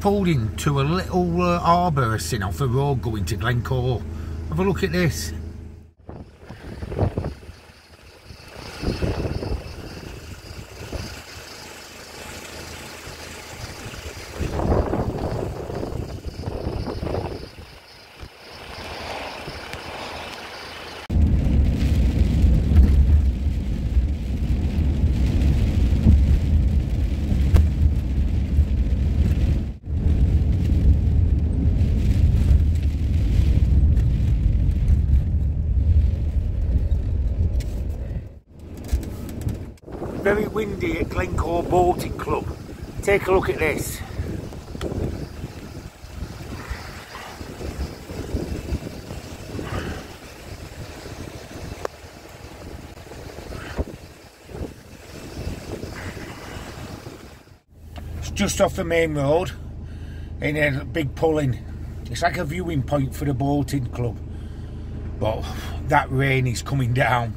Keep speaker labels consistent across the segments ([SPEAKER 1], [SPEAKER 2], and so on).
[SPEAKER 1] pulled into a little uh, harbour sitting off the road going to Glencoe. Have a look at this. Very windy at Glencoe Boating Club. Take a look at this. It's just off the main road in a big pulling. It's like a viewing point for the boating club. But that rain is coming down.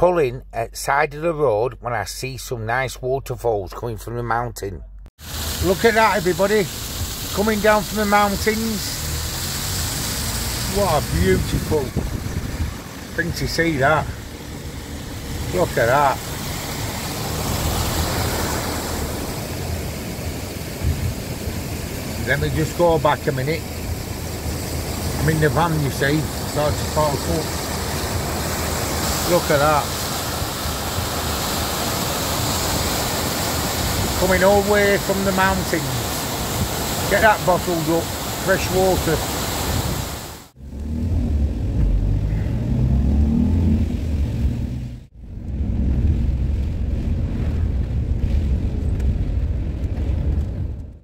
[SPEAKER 1] Pull in at side of the road when I see some nice waterfalls coming from the mountain. Look at that everybody, coming down from the mountains. What a beautiful thing to see that. Look at that. Let me just go back a minute. I'm in the van you see, so it's focus up. Look at that. Coming all the way from the mountains. Get that bottled up, fresh water.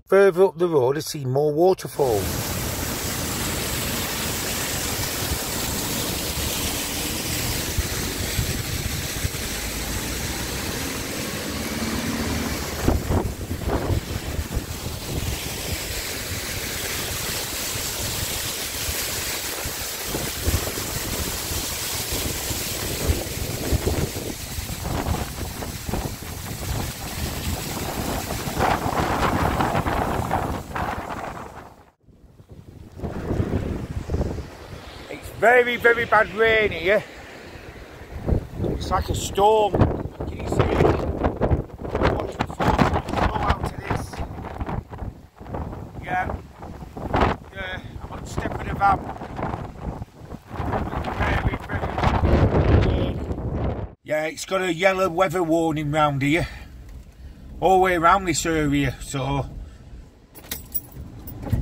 [SPEAKER 1] Further up the road I see more waterfalls. It's very, very bad rain here. It's like a storm. Can you see it? Watch the out to this. Yeah. Yeah. I'm on step of the van. Very, very. Yeah, it's got a yellow weather warning round here. All the way around this area, so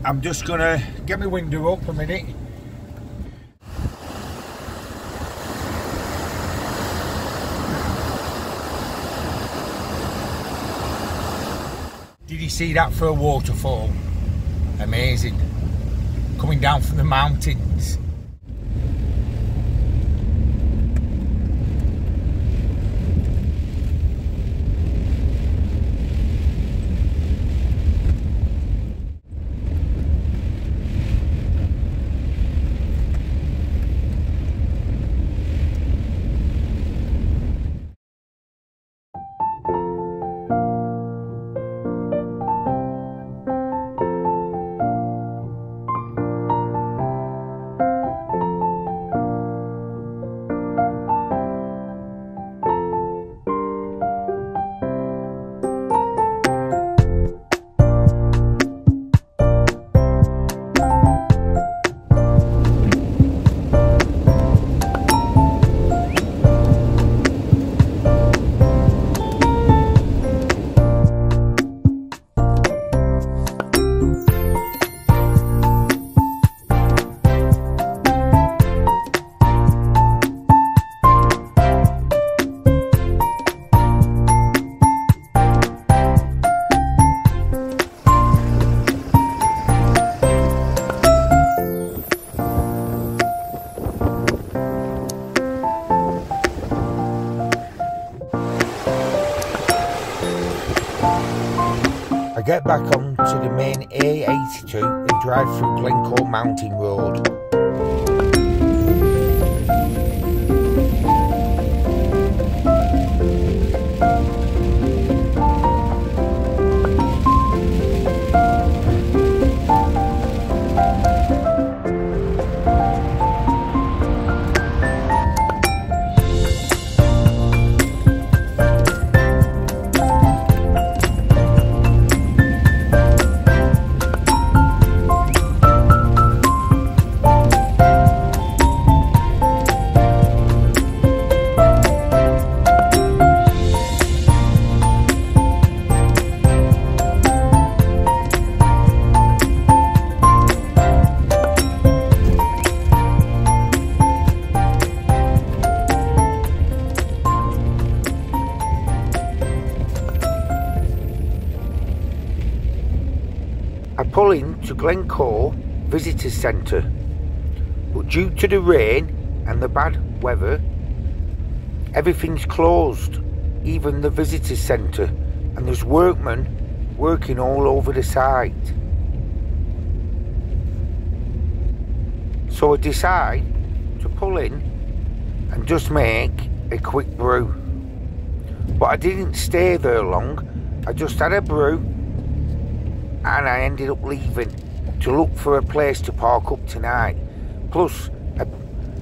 [SPEAKER 1] I'm just gonna get my window up a minute. See that for a waterfall? Amazing. Coming down from the mountains. Back on to the main A82 and drive through Glencoe Mountain Road. In to Glencoe Visitor Centre, but due to the rain and the bad weather, everything's closed, even the visitor centre, and there's workmen working all over the site. So I decide to pull in and just make a quick brew. But I didn't stay there long, I just had a brew and I ended up leaving to look for a place to park up tonight. Plus, a,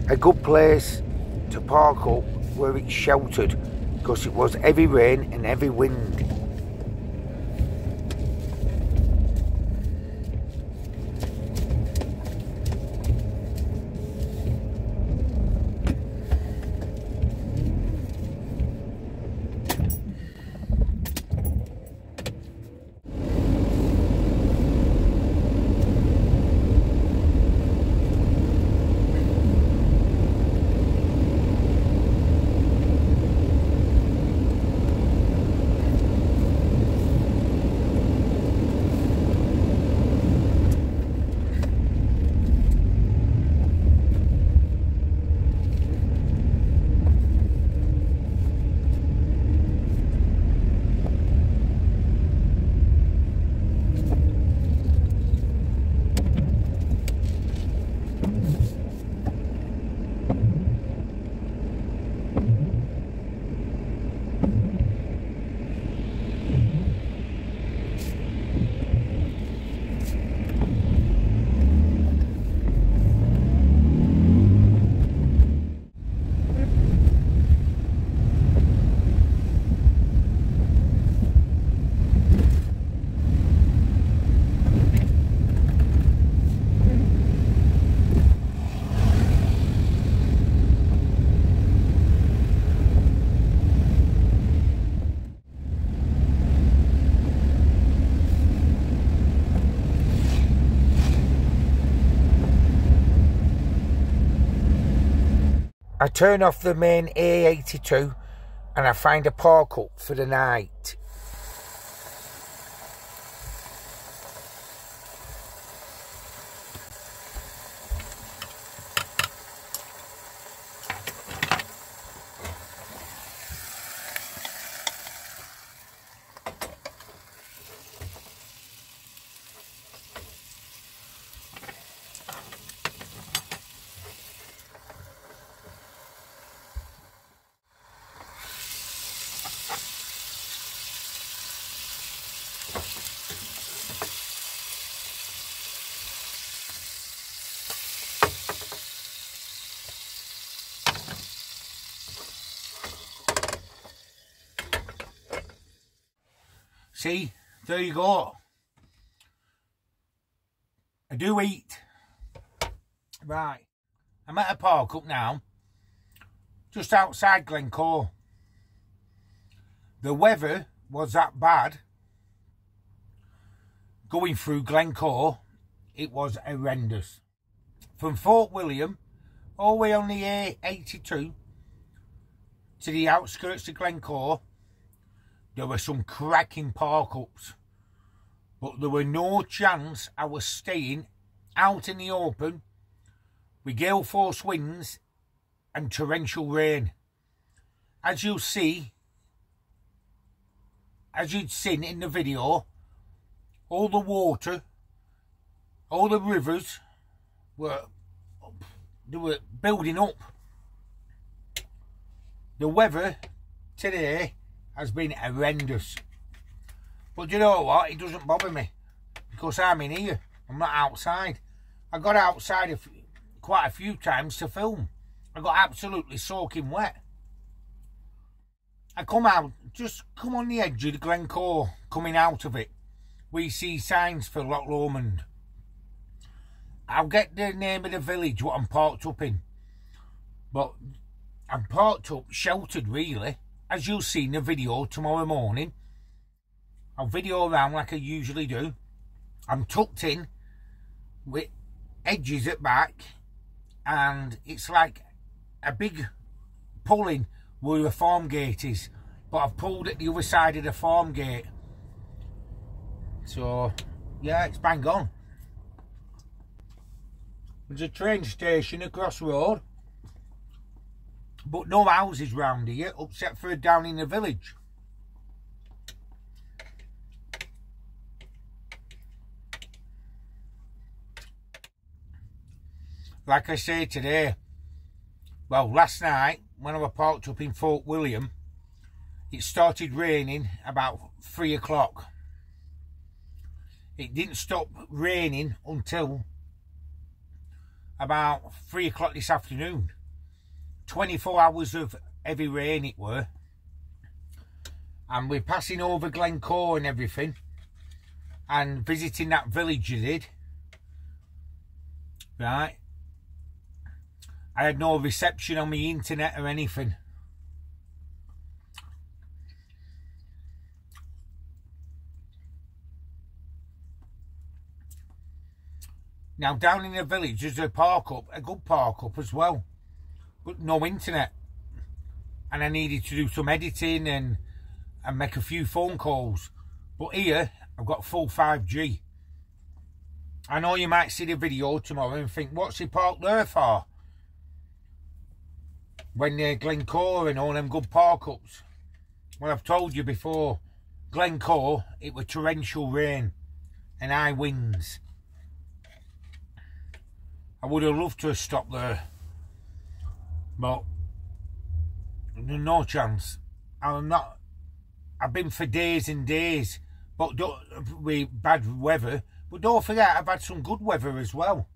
[SPEAKER 1] a good place to park up where it's sheltered because it was heavy rain and heavy wind. I turn off the main A82 and I find a park up for the night. See, there you go. I do eat. Right, I'm at a park up now, just outside Glencoe. The weather was that bad. Going through Glencoe, it was horrendous. From Fort William, all the way on the A82 to the outskirts of Glencoe, there were some cracking park ups. But there were no chance I was staying out in the open with gale force winds and torrential rain. As you'll see, as you'd seen in the video, all the water, all the rivers were they were building up. The weather today has been horrendous. But you know what? It doesn't bother me because I'm in here. I'm not outside. I got outside quite a few times to film. I got absolutely soaking wet. I come out, just come on the edge of the Glencoe, coming out of it. We see signs for Loch Lomond. I'll get the name of the village what I'm parked up in. But I'm parked up, sheltered really, as you'll see in the video tomorrow morning. I'll video around like I usually do. I'm tucked in with edges at back and it's like a big pulling where the farm gate is but I've pulled at the other side of the farm gate so yeah it's bang on there's a train station across the road but no houses round here except for down in the village like I say today, well, last night when I was parked up in Fort William, it started raining about three o'clock. It didn't stop raining until about three o'clock this afternoon. 24 hours of heavy rain it were. And we're passing over Glencoe and everything and visiting that village you did. Right. I had no reception on my internet or anything. Now down in the village there's a park up, a good park up as well. But no internet. And I needed to do some editing and and make a few phone calls. But here I've got full 5G. I know you might see the video tomorrow and think, what's he parked there for? when uh, Glencoe and all them good park ups. Well, I've told you before, Glencoe, it was torrential rain and high winds. I would have loved to have stopped there, but no chance. I'm not. I've been for days and days, but with bad weather. But don't forget, I've had some good weather as well.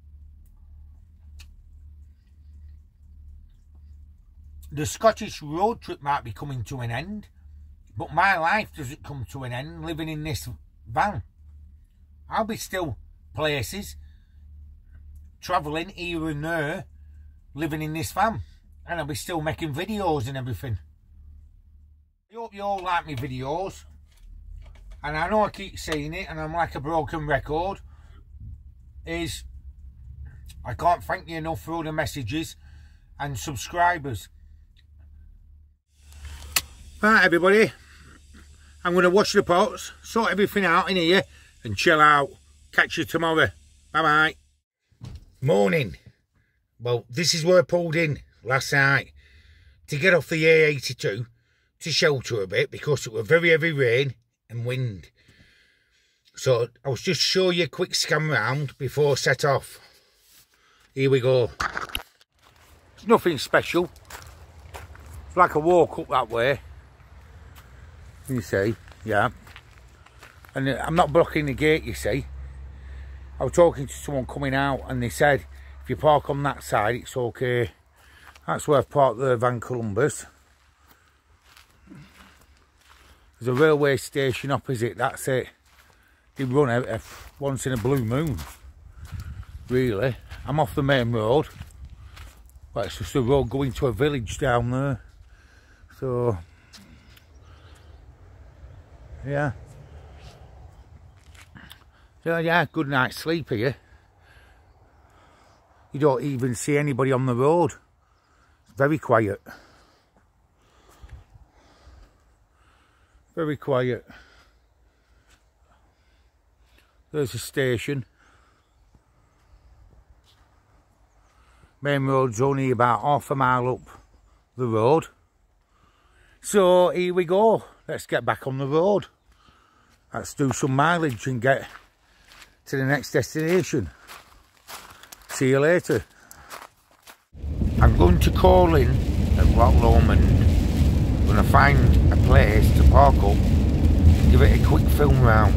[SPEAKER 1] the Scottish road trip might be coming to an end, but my life doesn't come to an end living in this van. I'll be still places, travelling here and there, living in this van, and I'll be still making videos and everything. I hope you all like my videos, and I know I keep saying it, and I'm like a broken record, is I can't thank you enough for all the messages and subscribers. Right, everybody. I'm going to wash the pots, sort everything out in here, and chill out. Catch you tomorrow. Bye-bye. Morning. Well, this is where I pulled in last night to get off the A82 to shelter a bit because it was very heavy rain and wind. So I was just show you a quick scan round before I set off. Here we go. It's nothing special. It's like a walk up that way you see, yeah. And uh, I'm not blocking the gate, you see. I was talking to someone coming out and they said, if you park on that side, it's okay. That's where I've parked the Van Columbus. There's a railway station opposite, that's it. They run out once in a blue moon, really. I'm off the main road. But it's just a road going to a village down there. So, yeah. So yeah, good night's sleep here. You don't even see anybody on the road. Very quiet. Very quiet. There's a station. Main road's only about half a mile up the road. So here we go. Let's get back on the road let's do some mileage and get to the next destination. See you later. I'm going to call in at Loch Lomond. I'm going to find a place to park up, give it a quick film round.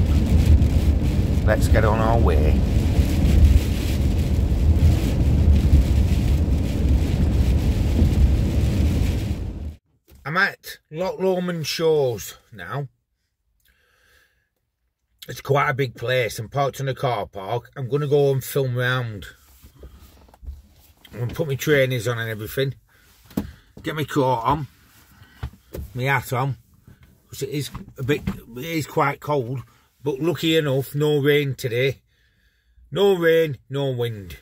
[SPEAKER 1] Let's get on our way. I'm at Loch Lomond Shores now. It's quite a big place. I'm parked in a car park. I'm going to go and film round. To put my trainers on and everything. Get my coat on. My hat on. Because it is a bit, it is quite cold. But lucky enough, no rain today. No rain, no wind.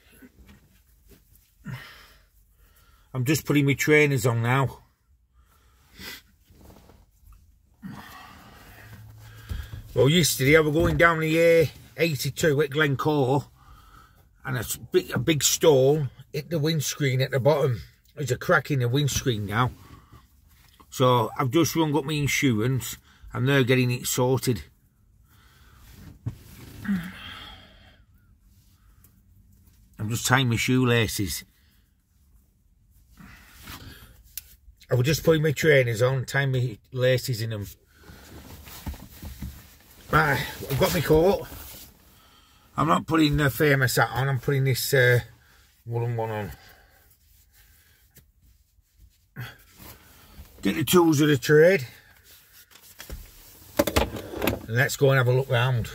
[SPEAKER 1] I'm just putting my trainers on now. Well, yesterday I was going down the A82 at Glencoe and a big, a big stone hit the windscreen at the bottom. There's a crack in the windscreen now. So I've just rung up my insurance and they're getting it sorted. I'm just tying my shoelaces. I was just putting my trainers on, tying my laces in them. Right, I've got my coat. I'm not putting the famous hat on, I'm putting this uh, woolen one on. Get the tools of the trade. And let's go and have a look round.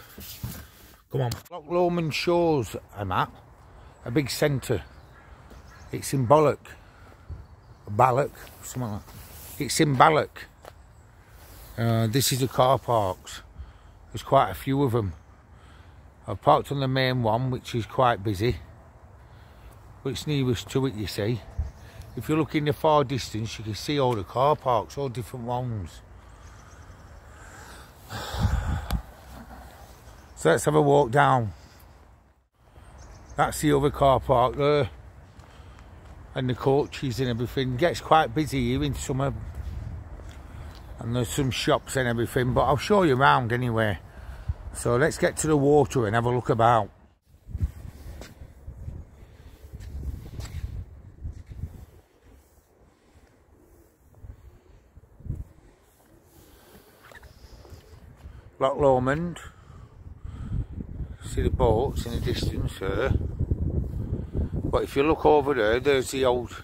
[SPEAKER 1] Come on. Loch Lomond Shores I'm at. A big centre. It's in Bollock. Balloch, something like that. It's in Balloch. Uh, this is the car parks. There's quite a few of them. I've parked on the main one, which is quite busy. It's nearest to it, you see. If you look in the far distance, you can see all the car parks, all different ones. So let's have a walk down. That's the other car park there. And the coaches and everything. Gets quite busy here in summer and there's some shops and everything but I'll show you around anyway so let's get to the water and have a look about Loch Lomond see the boats in the distance there but if you look over there there's the old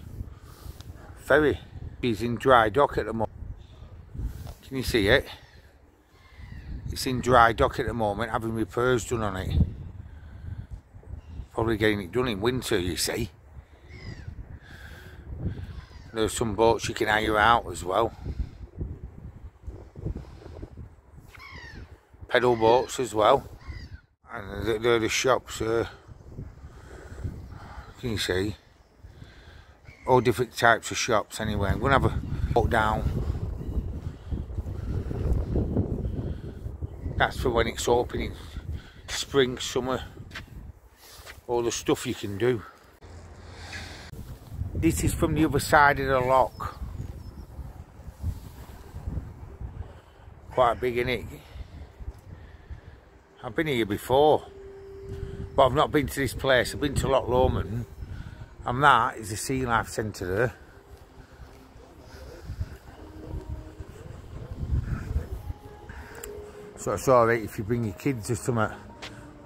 [SPEAKER 1] ferry he's in dry dock at the moment can you see it? It's in dry dock at the moment, having repairs done on it. Probably getting it done in winter, you see. There's some boats you can hire out as well. Pedal boats as well. And there are the shops uh, Can you see? All different types of shops anyway. I'm to have a walk down That's for when it's opening. Spring, summer, all the stuff you can do. This is from the other side of the loch. Quite big, in it? I've been here before, but I've not been to this place. I've been to Loch Lomond, and that is the Sea Life Centre there. So it's alright if you bring your kids or something,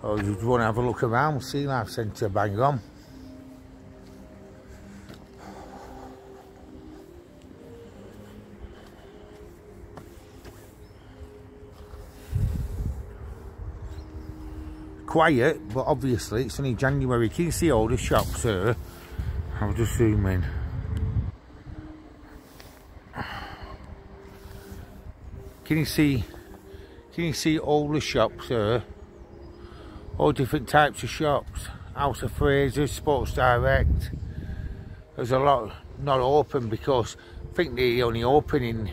[SPEAKER 1] or you want to have a look around, Sea Life Centre, bang on. Quiet, but obviously it's only January. Can you see all the shops here? I'll just zoom in. Can you see can you see all the shops here? All different types of shops. House of Fraser, Sports Direct. There's a lot not open because I think they only open in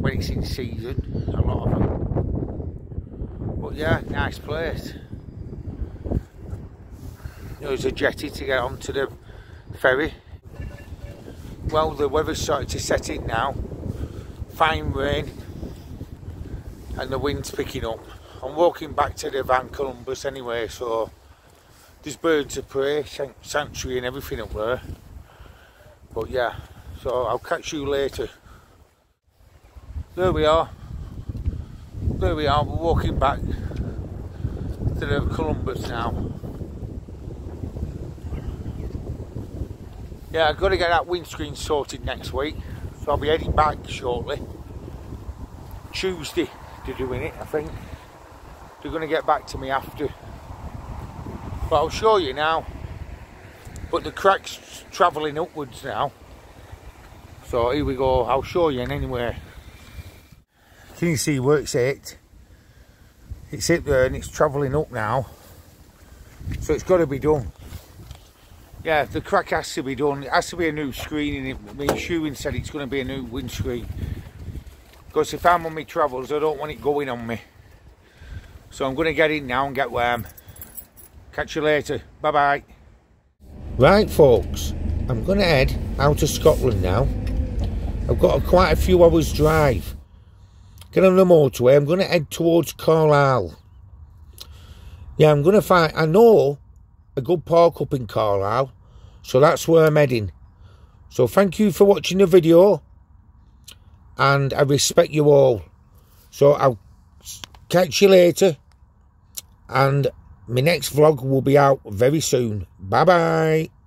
[SPEAKER 1] when it's in season, a lot of them. But yeah, nice place. There's a jetty to get onto the ferry. Well, the weather's starting to set in now. Fine rain, and the wind's picking up I'm walking back to the Van Columbus anyway, so there's birds of prey, sanctuary and everything up there. But yeah, so I'll catch you later. There we are. There we are, we're walking back to the Columbus now. Yeah, I've got to get that windscreen sorted next week, so I'll be heading back shortly. Tuesday to doing it, I think. They're going to get back to me after. But I'll show you now. But the crack's travelling upwards now. So here we go, I'll show you anyway. Can you see where it's hit? It's hit there and it's travelling up now. So it's got to be done. Yeah, the crack has to be done. It has to be a new screen. And my insurance said it's going to be a new windscreen. Because if I'm on my travels, I don't want it going on me. So I'm going to get in now and get warm. Catch you later. Bye-bye. Right, folks. I'm going to head out of Scotland now. I've got a, quite a few hours drive. Get on the motorway. I'm going to head towards Carlisle. Yeah, I'm going to find... I know a good park up in Carlisle. So that's where I'm heading. So thank you for watching the video. And I respect you all. So I'll catch you later. And my next vlog will be out very soon. Bye bye.